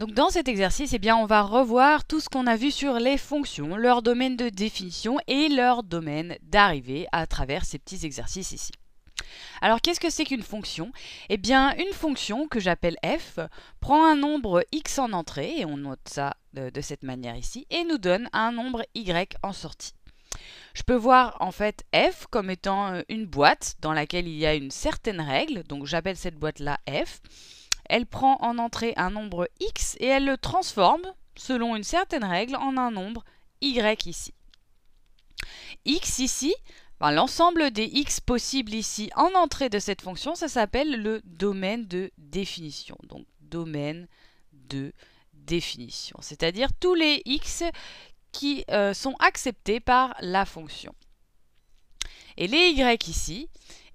Donc dans cet exercice, eh on va revoir tout ce qu'on a vu sur les fonctions, leur domaine de définition et leur domaine d'arrivée à travers ces petits exercices ici. Alors qu'est-ce que c'est qu'une fonction? Eh bien une fonction que j'appelle f prend un nombre x en entrée, et on note ça de, de, cette manière ici, et nous donne un nombre y en sortie. Je peux voir en fait f comme étant euh, une boîte dans laquelle il y a une certaine règle, donc j'appelle cette boîte là f. Elle prend en entrée un nombre x et elle le transforme, selon une certaine règle, en un nombre y ici. x ici, L'ensemble des x possibles ici en entrée de cette fonction, ça s'appelle le domaine de définition. Donc domaine de définition, c'est-à-dire tous les x qui euh, sont acceptés par la fonction. Et les y ici,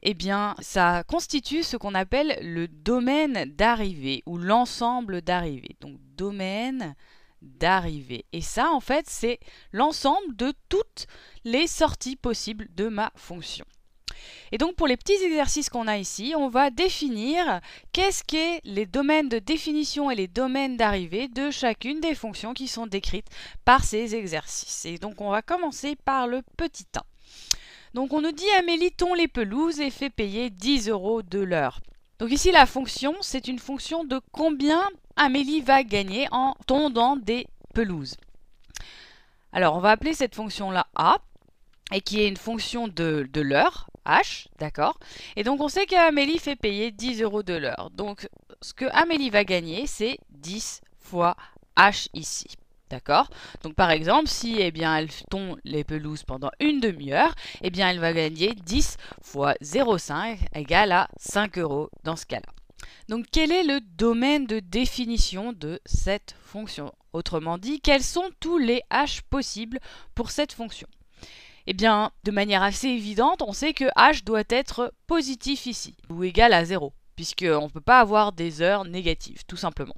eh bien, ça constitue ce qu'on appelle le domaine d'arrivée ou l'ensemble d'arrivée. Donc domaine d'arrivée. Et ça, en fait, c'est l'ensemble de toutes les sorties possibles de ma fonction. Et donc pour les petits exercices qu'on a ici, on va définir qu'est-ce qu'est les domaines de définition et les domaines d'arrivée de chacune des fonctions qui sont décrites par ces exercices. Et donc on va commencer par le petit 1. Donc on nous dit Amélie ton les pelouses et fait payer 10 euros de l'heure. Donc ici la fonction, c'est une fonction de combien Amélie va gagner en tondant des pelouses. Alors on va appeler cette fonction-là A, et qui est une fonction de, de l'heure, H, d'accord? Et donc on sait qu'Amélie fait payer 10 euros de l'heure. Donc ce que Amélie va gagner, c'est 10 fois H ici. D'accord? Donc par exemple, si eh bien, elle tombe les pelouses pendant une demi-heure, eh bien elle va gagner 10 fois 0,5 égale à 5 euros dans ce cas-là. Donc quel est le domaine de définition de cette fonction? Autrement dit, quels sont tous les h possibles pour cette fonction? Eh bien, de manière assez évidente, on sait que h doit être positif ici, ou égal à 0, puisqu'on ne peut pas avoir des heures négatives, tout simplement.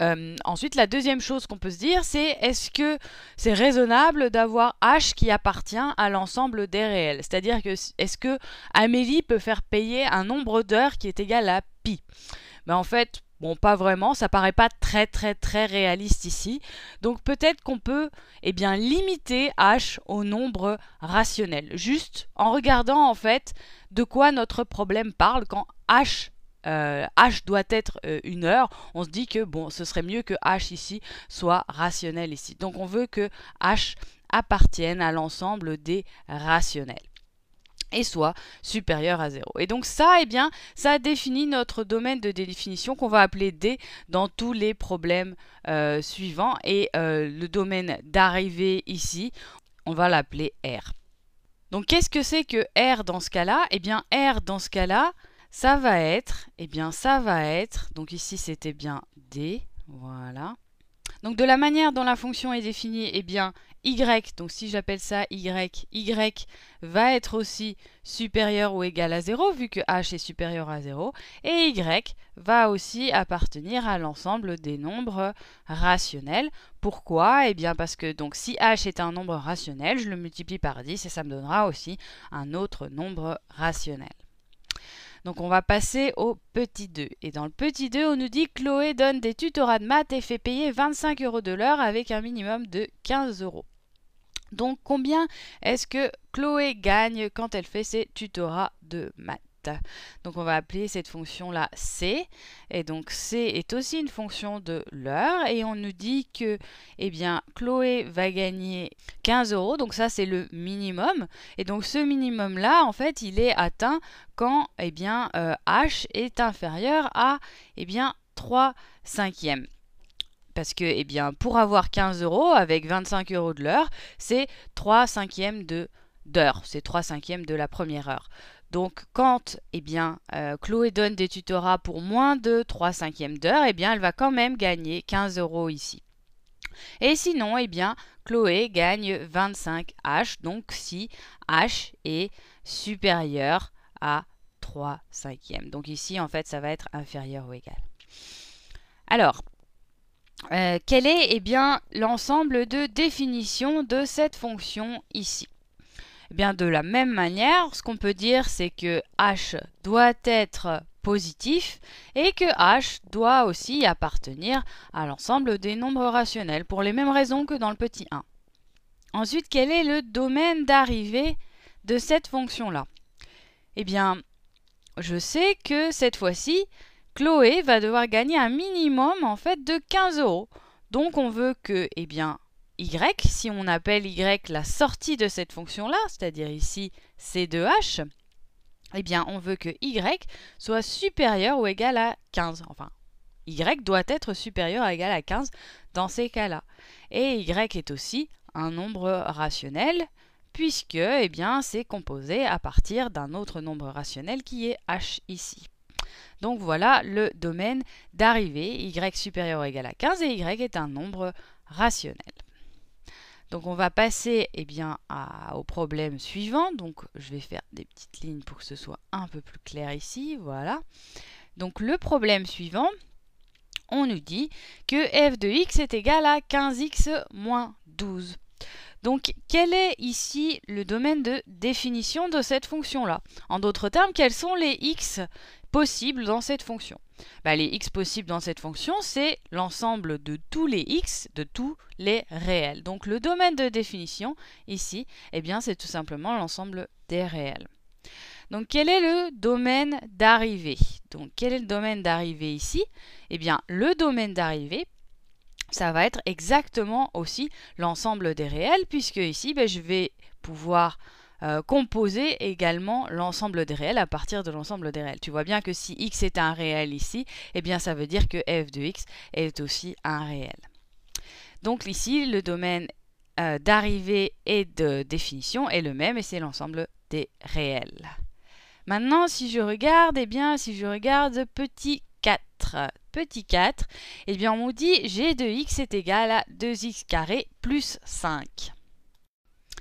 Euh, ensuite, la deuxième chose qu'on peut se dire, c'est est-ce que c'est raisonnable d'avoir H qui appartient à l'ensemble des réels? C'est-à-dire que est-ce que Amélie peut faire payer un nombre d'heures qui est égal à pi? Ben, En fait, Bon, pas vraiment, ça paraît pas très très très réaliste ici. Donc peut-être qu'on peut eh bien, limiter h au nombre rationnel. Juste en regardant en fait de quoi notre problème parle quand h euh, h doit être euh, une heure, on se dit que bon, ce serait mieux que h ici soit rationnel ici. Donc on veut que h appartienne à l'ensemble des rationnels et soit supérieur à 0. Et donc ça, eh bien, ça définit notre domaine de définition qu'on va appeler D dans tous les problèmes euh, suivants. Et le domaine d'arrivée ici, on va l'appeler R. Donc qu'est-ce que c'est que R dans ce cas-là? Eh bien R dans ce cas-là, ça va être, eh bien ça va être, donc ici c'était bien D, voilà. Donc de la manière dont la fonction est définie, eh bien y, donc si j'appelle ça y, y va être aussi supérieur ou égal à 0 vu que h est supérieur à 0 et y va aussi appartenir à l'ensemble des nombres rationnels. Pourquoi? Eh bien parce que donc si h est un nombre rationnel, je le multiplie par 10 et ça me donnera aussi un autre nombre rationnel. Donc on va passer au petit 2. Et dans le petit 2, on nous dit Chloé donne des tutorats de maths et fait payer 25 euros de l'heure avec un minimum de 15 euros. Donc combien est-ce que Chloé gagne quand elle fait ses tutorats de maths? Donc on va appeler cette fonction-là C. Et donc C est aussi une fonction de l'heure. Et on nous dit que eh bien, Chloé va gagner 15 euros. Donc ça c'est le minimum. Et donc ce minimum-là, en fait, il est atteint quand eh bien, euh, H est inférieur à eh bien, 3 cinquièmes parce que eh bien, pour avoir 15 euros avec 25 euros de l'heure, c'est 3 cinquièmes de d'heure, c'est 3 cinquièmes de la première heure. Donc quand eh bien, euh, Chloé donne des tutorats pour moins de 3 cinquièmes d'heure, eh bien, elle va quand même gagner 15 euros ici. Et sinon, eh bien, Chloé gagne 25 H, donc si H est supérieur à 3 cinquièmes. Donc ici, en fait, ça va être inférieur ou égal. Alors, euh, quel est eh bien, l'ensemble de définition de cette fonction ici? Eh bien, de la même manière, ce qu'on peut dire, c'est que h doit être positif et que h doit aussi appartenir à l'ensemble des nombres rationnels pour les mêmes raisons que dans le petit 1. Ensuite, quel est le domaine d'arrivée de cette fonction-là? Eh bien, je sais que cette fois-ci, Chloé va devoir gagner un minimum en fait de 15 euros. Donc on veut que, eh bien, y, si on appelle y la sortie de cette fonction-là, c'est-à-dire ici c2h, eh bien on veut que y soit supérieur ou égal à 15. Enfin, y doit être supérieur ou égal à 15 dans ces cas-là. Et y est aussi un nombre rationnel puisque eh c'est composé à partir d'un autre nombre rationnel qui est h ici. Donc voilà le domaine d'arrivée, y supérieur ou égal à 15, et y est un nombre rationnel. Donc on va passer eh bien, au problème suivant. Donc je vais faire des petites lignes pour que ce soit un peu plus clair ici. Voilà. Donc le problème suivant, on nous dit que f de x est égal à 15x moins 12. Donc, quel est ici le domaine de définition de cette fonction-là? En d'autres termes, quels sont les x possibles dans cette fonction bah, Les x possibles dans cette fonction, c'est l'ensemble de tous les x, de tous les réels. Donc, le domaine de définition, ici, eh bien, c'est tout simplement l'ensemble des réels. Donc, quel est le domaine d'arrivée? Donc, quel est le domaine d'arrivée ici? Eh bien, le domaine d'arrivée, ça va être exactement aussi l'ensemble des réels, puisque ici, ben, je vais pouvoir euh, composer également l'ensemble des réels à partir de l'ensemble des réels. Tu vois bien que si x est un réel ici, eh bien ça veut dire que f de x est aussi un réel. Donc ici, le domaine euh, d'arrivée et de définition est le même et c'est l'ensemble des réels. Maintenant, si je regarde, eh bien, si je regarde petit 4, petit 4, eh bien on nous dit g de x est égal à 2x carré plus 5.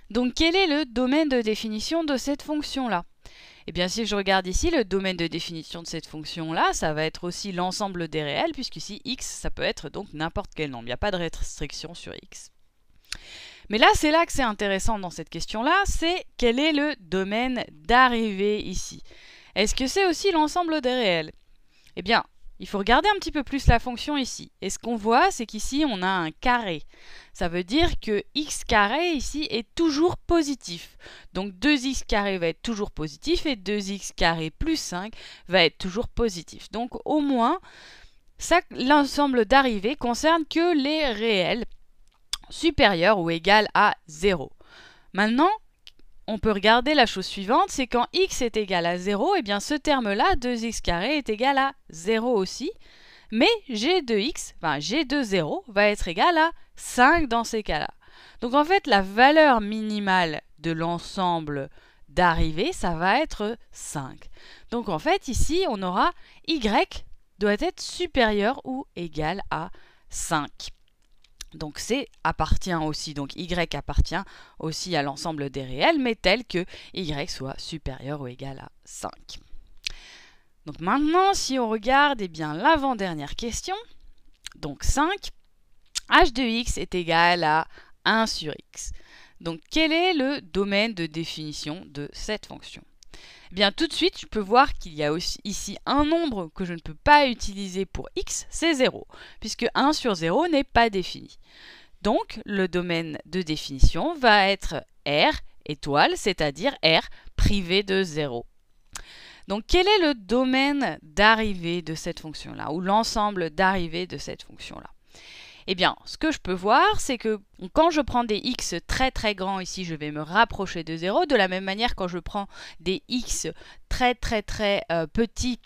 Donc quel est le domaine de définition de cette fonction-là? Eh bien si je regarde ici, le domaine de définition de cette fonction-là, ça va être aussi l'ensemble des réels, puisqu'ici x, ça peut être donc n'importe quel nombre, il n'y a pas de restriction sur x. Mais là, c'est là que c'est intéressant dans cette question-là, c'est quel est le domaine d'arrivée ici? Est-ce que c'est aussi l'ensemble des réels? Eh bien, il faut regarder un petit peu plus la fonction ici. Et ce qu'on voit, c'est qu'ici, on a un carré. Ça veut dire que x carré ici est toujours positif. Donc 2x carré va être toujours positif et 2x carré plus 5 va être toujours positif. Donc au moins, l'ensemble d'arrivées concerne que les réels supérieurs ou égaux à 0. Maintenant, on peut regarder la chose suivante, c'est quand x est égal à 0, et eh bien ce terme-là, 2x carré, est égal à 0 aussi. Mais g de x, enfin g de 0, va être égal à 5 dans ces cas-là. Donc en fait, la valeur minimale de l'ensemble d'arrivée, ça va être 5. Donc en fait, ici, on aura y doit être supérieur ou égal à 5. Donc C appartient aussi, donc Y appartient aussi à l'ensemble des réels, mais tel que Y soit supérieur ou égal à 5. Donc maintenant, si on regarde eh bien l'avant-dernière question, donc 5, h de x est égal à 1 sur x. Donc quel est le domaine de définition de cette fonction? Eh bien tout de suite, je peux voir qu'il y a aussi ici un nombre que je ne peux pas utiliser pour x, c'est 0, puisque 1 sur 0 n'est pas défini. Donc le domaine de définition va être R étoile, c'est-à-dire R privé de 0. Donc quel est le domaine d'arrivée de cette fonction-là, ou l'ensemble d'arrivée de cette fonction-là? Eh bien, ce que je peux voir, c'est que quand je prends des x très très grands ici, je vais me rapprocher de 0. De la même manière, quand je prends des x très très très euh, petits,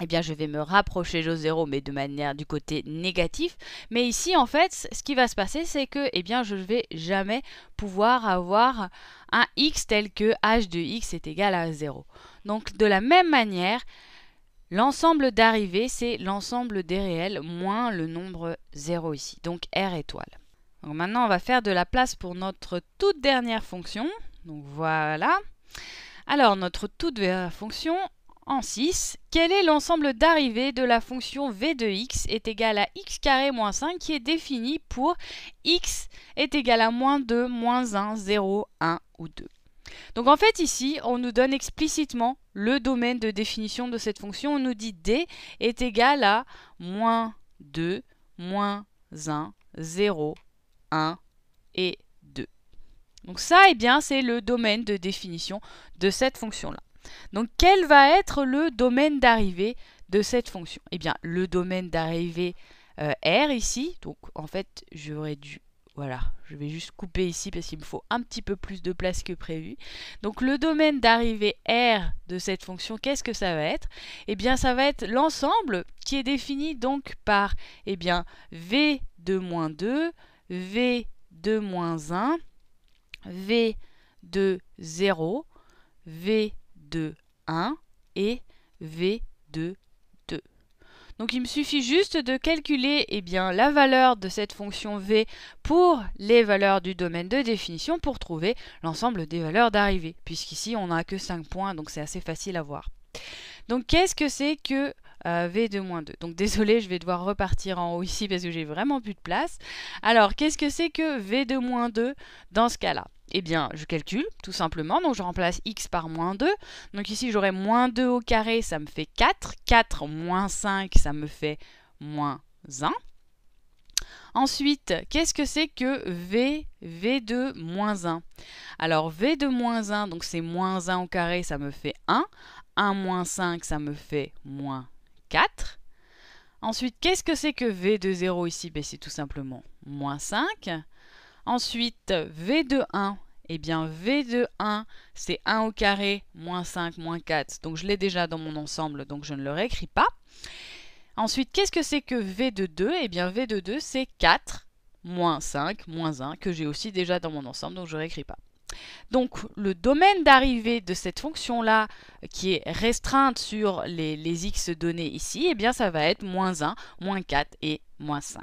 eh bien, je vais me rapprocher de 0, mais de manière du côté négatif. Mais ici, en fait, ce qui va se passer, c'est que eh bien, je ne vais jamais pouvoir avoir un x tel que h de x est égal à 0. Donc, de la même manière, L'ensemble d'arrivées, c'est l'ensemble des réels moins le nombre 0 ici, donc R étoile. Maintenant, on va faire de la place pour notre toute dernière fonction. Donc voilà. Alors, notre toute dernière fonction, en 6, quel est l'ensemble d'arrivées de la fonction v de x est égal à x carré moins 5 qui est défini pour x est égal à moins 2, moins 1, 0, 1 ou 2 Donc en fait ici, on nous donne explicitement le domaine de définition de cette fonction. On nous dit d est égal à moins 2, moins 1, 0, 1 et 2. Donc ça, eh bien, c'est le domaine de définition de cette fonction-là. Donc quel va être le domaine d'arrivée de cette fonction? Eh bien, le domaine d'arrivée euh, R ici, donc en fait, j'aurais dû voilà, je vais juste couper ici parce qu'il me faut un petit peu plus de place que prévu. Donc le domaine d'arrivée R de cette fonction, qu'est-ce que ça va être? Eh bien ça va être l'ensemble qui est défini donc par eh bien, V de moins 2, V de moins 1, V de 0, V de 1 et V de donc il me suffit juste de calculer eh bien, la valeur de cette fonction v pour les valeurs du domaine de définition pour trouver l'ensemble des valeurs d'arrivée. Puisqu'ici on n'a que 5 points, donc c'est assez facile à voir. Donc qu'est-ce que c'est que euh, V de moins 2. Donc désolé, je vais devoir repartir en haut ici parce que j'ai vraiment plus de place. Alors, qu'est-ce que c'est que V de moins 2 dans ce cas-là? Eh bien, je calcule tout simplement, donc je remplace x par moins 2. Donc ici, j'aurai moins 2 au carré, ça me fait 4. 4 moins 5, ça me fait moins 1. Ensuite, qu'est-ce que c'est que V, V de moins 1 Alors, V de moins 1, donc c'est moins 1 au carré, ça me fait 1. 1 moins 5, ça me fait moins 4. Ensuite, qu'est-ce que c'est que V de 0 ici? Ben, C'est tout simplement moins 5. Ensuite, V de 1, eh bien V de 1, c'est 1 au carré, moins 5, moins 4. Donc je l'ai déjà dans mon ensemble, donc je ne le réécris pas. Ensuite, qu'est-ce que c'est que V de 2 Eh bien V de 2, c'est 4, moins 5, moins 1, que j'ai aussi déjà dans mon ensemble, donc je ne réécris pas. Donc le domaine d'arrivée de cette fonction-là, qui est restreinte sur les, les, x donnés ici, eh bien ça va être moins 1, moins 4 et moins 5.